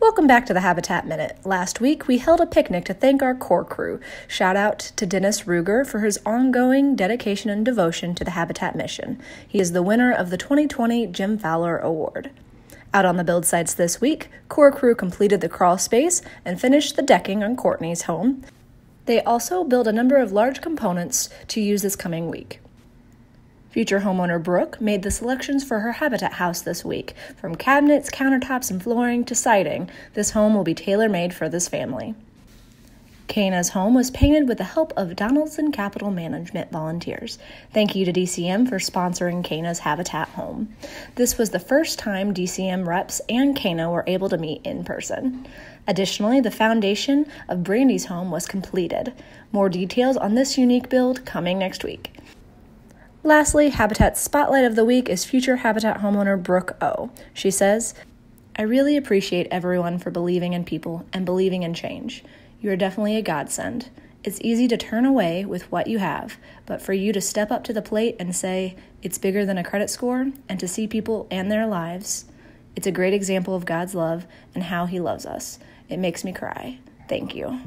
Welcome back to the Habitat Minute. Last week, we held a picnic to thank our core crew. Shout out to Dennis Rueger for his ongoing dedication and devotion to the Habitat mission. He is the winner of the 2020 Jim Fowler Award. Out on the build sites this week, core crew completed the crawl space and finished the decking on Courtney's home. They also built a number of large components to use this coming week. Future homeowner Brooke made the selections for her Habitat house this week. From cabinets, countertops, and flooring to siding, this home will be tailor made for this family. Kana's home was painted with the help of Donaldson Capital Management volunteers. Thank you to DCM for sponsoring Kana's Habitat home. This was the first time DCM reps and Kana were able to meet in person. Additionally, the foundation of Brandy's home was completed. More details on this unique build coming next week. Lastly, Habitat's spotlight of the week is future Habitat homeowner Brooke O. She says, I really appreciate everyone for believing in people and believing in change. You are definitely a godsend. It's easy to turn away with what you have, but for you to step up to the plate and say it's bigger than a credit score and to see people and their lives, it's a great example of God's love and how He loves us. It makes me cry. Thank you.